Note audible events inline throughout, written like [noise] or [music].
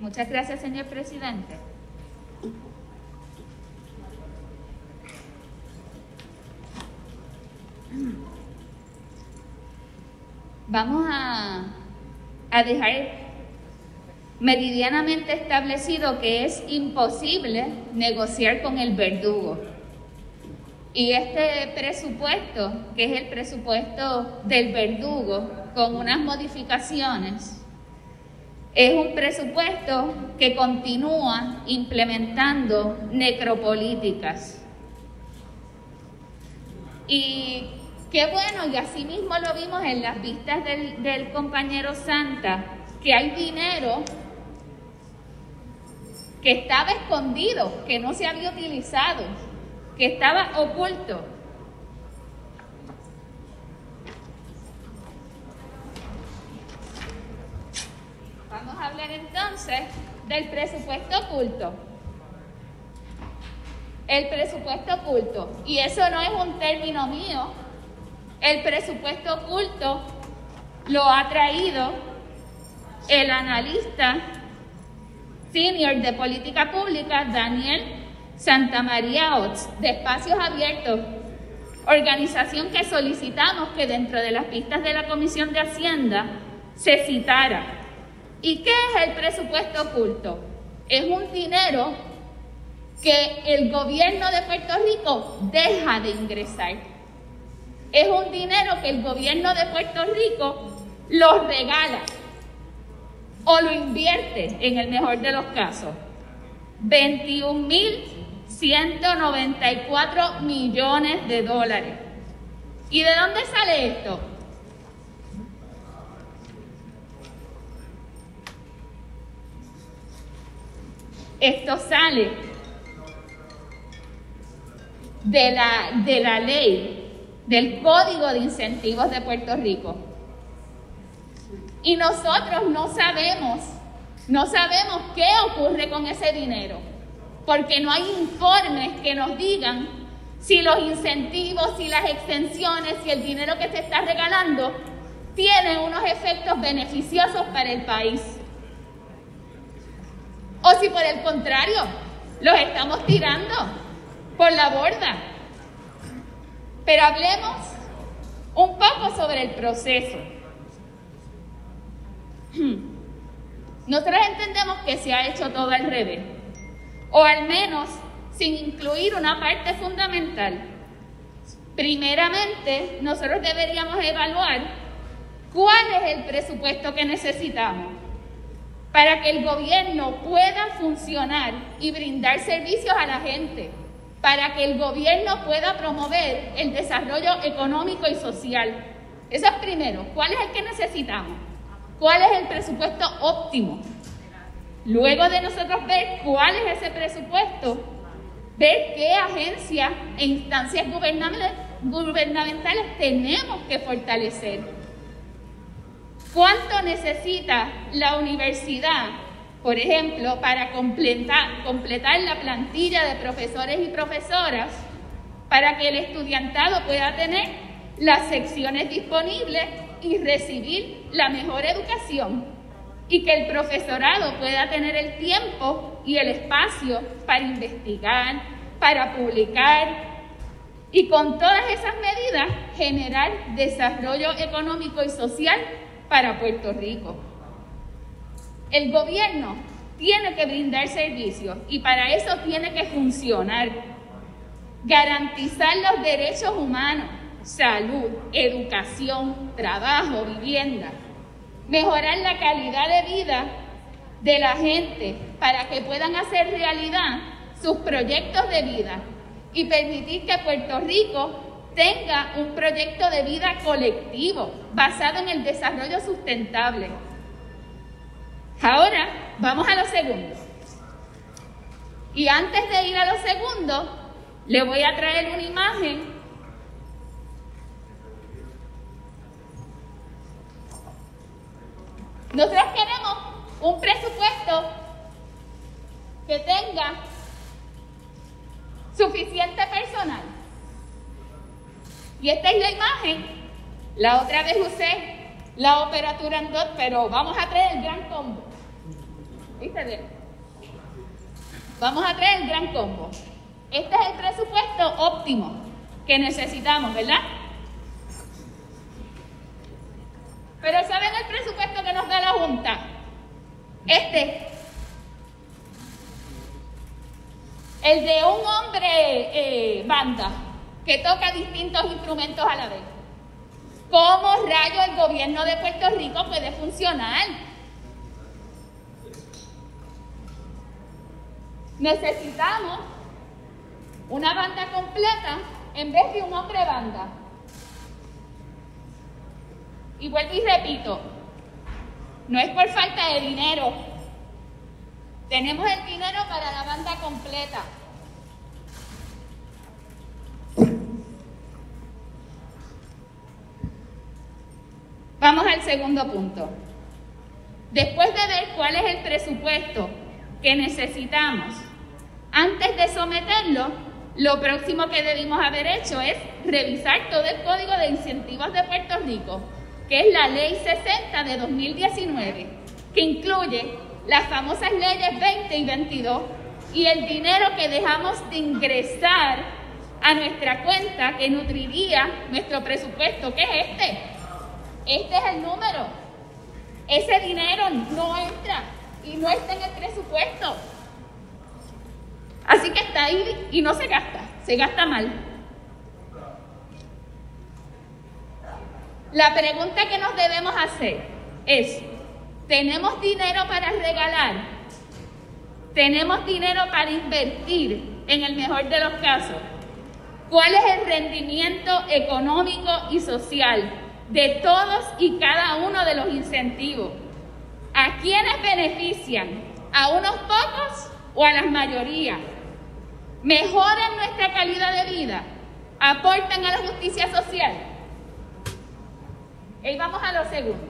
Muchas gracias, señor presidente. Vamos a, dejar meridianamente establecido que es imposible negociar con el verdugo. Y este presupuesto, que es el presupuesto del verdugo, con unas modificaciones, es un presupuesto que continúa implementando necropolíticas. Y qué bueno, y así mismo lo vimos en las vistas del, del compañero Santa, que hay dinero que estaba escondido, que no se había utilizado, que estaba oculto. A hablar entonces del presupuesto oculto. El presupuesto oculto, y eso no es un término mío, el presupuesto oculto lo ha traído el analista senior de política pública, Daniel Santamaría Ots, de Espacios Abiertos, organización que solicitamos que dentro de las pistas de la Comisión de Hacienda se citara. ¿Y qué es el presupuesto oculto? Es un dinero que el gobierno de Puerto Rico deja de ingresar. Es un dinero que el gobierno de Puerto Rico los regala o lo invierte en el mejor de los casos. 21.194 millones de dólares. ¿Y de dónde sale esto? Esto sale de la, de la ley, del Código de Incentivos de Puerto Rico. Y nosotros no sabemos, no sabemos qué ocurre con ese dinero, porque no hay informes que nos digan si los incentivos, si las extensiones, si el dinero que se está regalando tiene unos efectos beneficiosos para el país. O si por el contrario, los estamos tirando por la borda. Pero hablemos un poco sobre el proceso. [clears throat] Nosotros entendemos que se ha hecho todo al revés, o al menos sin incluir una parte fundamental. Primeramente, nosotros deberíamos evaluar cuál es el presupuesto que necesitamos para que el gobierno pueda funcionar y brindar servicios a la gente, para que el gobierno pueda promover el desarrollo económico y social. Eso es primero, ¿cuál es el que necesitamos? ¿Cuál es el presupuesto óptimo? Luego de nosotros ver cuál es ese presupuesto, ver qué agencias e instancias gubernamentales tenemos que fortalecer. ¿Cuánto necesita la universidad, por ejemplo, para completar, completar la plantilla de profesores y profesoras para que el estudiantado pueda tener las secciones disponibles y recibir la mejor educación y que el profesorado pueda tener el tiempo y el espacio para investigar, para publicar y con todas esas medidas generar desarrollo económico y social para Puerto Rico. El gobierno tiene que brindar servicios y para eso tiene que funcionar, garantizar los derechos humanos, salud, educación, trabajo, vivienda, mejorar la calidad de vida de la gente para que puedan hacer realidad sus proyectos de vida y permitir que Puerto Rico tenga un proyecto de vida colectivo basado en el desarrollo sustentable. Ahora vamos a lo segundo. Y antes de ir a lo segundo, le voy a traer una imagen Nosotros queremos un presupuesto que tenga suficiente personal. Y esta es la imagen. La otra vez usé la ópera Turandot, pero vamos a traer el gran combo. ¿Viste? Vamos a traer el gran combo. Este es el presupuesto óptimo que necesitamos, ¿verdad? Pero ¿saben el presupuesto que nos da la Junta? Este. El de un hombre eh, banda que toca distintos instrumentos a la vez. ¿Cómo rayo el gobierno de Puerto Rico puede funcionar? Necesitamos una banda completa en vez de un hombre banda. Y vuelvo y repito, no es por falta de dinero. Tenemos el dinero para la banda completa. Al segundo punto. Después de ver cuál es el presupuesto que necesitamos, antes de someterlo, lo próximo que debimos haber hecho es revisar todo el Código de Incentivos de Puerto Rico, que es la Ley 60 de 2019, que incluye las famosas leyes 20 y 22 y el dinero que dejamos de ingresar a nuestra cuenta que nutriría nuestro presupuesto, que es este. Este es el número. Ese dinero no entra y no está en el presupuesto. Así que está ahí y no se gasta, se gasta mal. La pregunta que nos debemos hacer es, ¿tenemos dinero para regalar? ¿Tenemos dinero para invertir en el mejor de los casos? ¿Cuál es el rendimiento económico y social de todos y cada uno de los incentivos. ¿A quiénes benefician? ¿A unos pocos o a las mayorías? ¿Mejoran nuestra calidad de vida? ¿Aportan a la justicia social? Y vamos a lo segundo.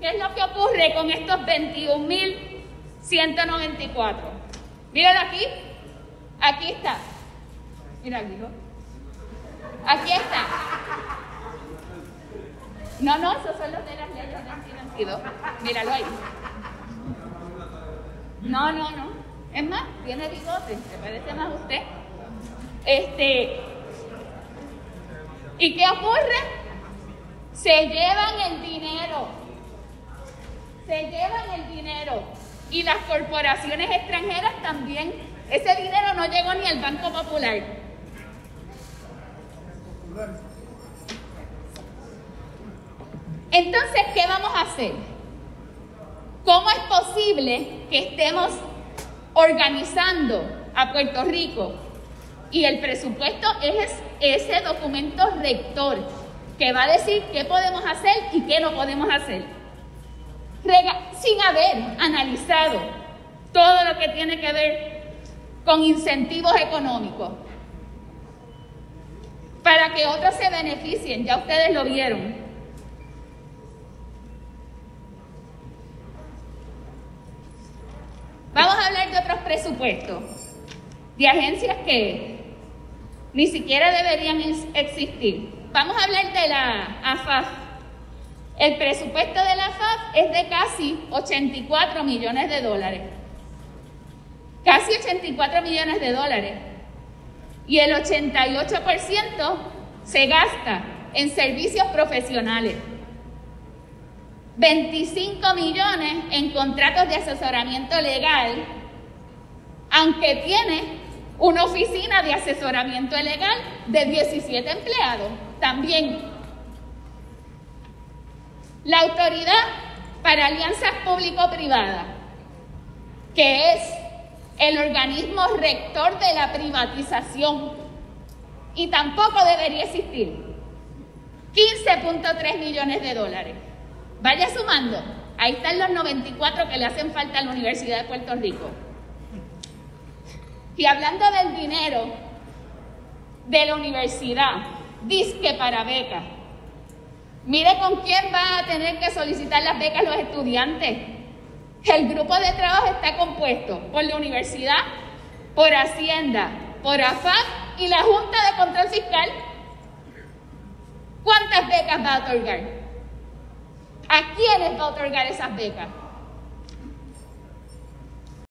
¿Qué es lo que ocurre con estos 21.194? Míralo aquí. Aquí está. Mira, aquí. Aquí está. No, no, esos son los de las leyes de 22. Míralo ahí. No, no, no. Es más, tiene bigote, se parece más a usted. Este. ¿Y qué ocurre? Se llevan el dinero. Se llevan el dinero. Y las corporaciones extranjeras también. Ese dinero no llegó ni al Banco Popular. Entonces, ¿qué vamos a hacer? ¿Cómo es posible que estemos organizando a Puerto Rico y el presupuesto es ese documento rector que va a decir qué podemos hacer y qué no podemos hacer? sin haber analizado todo lo que tiene que ver con incentivos económicos para que otros se beneficien, ya ustedes lo vieron. Vamos a hablar de otros presupuestos, de agencias que ni siquiera deberían existir. Vamos a hablar de la AFAF. El presupuesto de la AFAF es de casi 84 millones de dólares. Casi 84 millones de dólares. Y el 88% se gasta en servicios profesionales. 25 millones en contratos de asesoramiento legal, aunque tiene una oficina de asesoramiento legal de 17 empleados. También la autoridad para alianzas público-privadas, que es el organismo rector de la privatización, y tampoco debería existir. 15.3 millones de dólares. Vaya sumando. Ahí están los 94 que le hacen falta a la Universidad de Puerto Rico. Y hablando del dinero de la universidad, disque para becas. Mire con quién va a tener que solicitar las becas los estudiantes. El grupo de trabajo está compuesto por la universidad, por Hacienda, por AFAC y la Junta de Control Fiscal. ¿Cuántas becas va a otorgar? ¿A quiénes va a otorgar esas becas?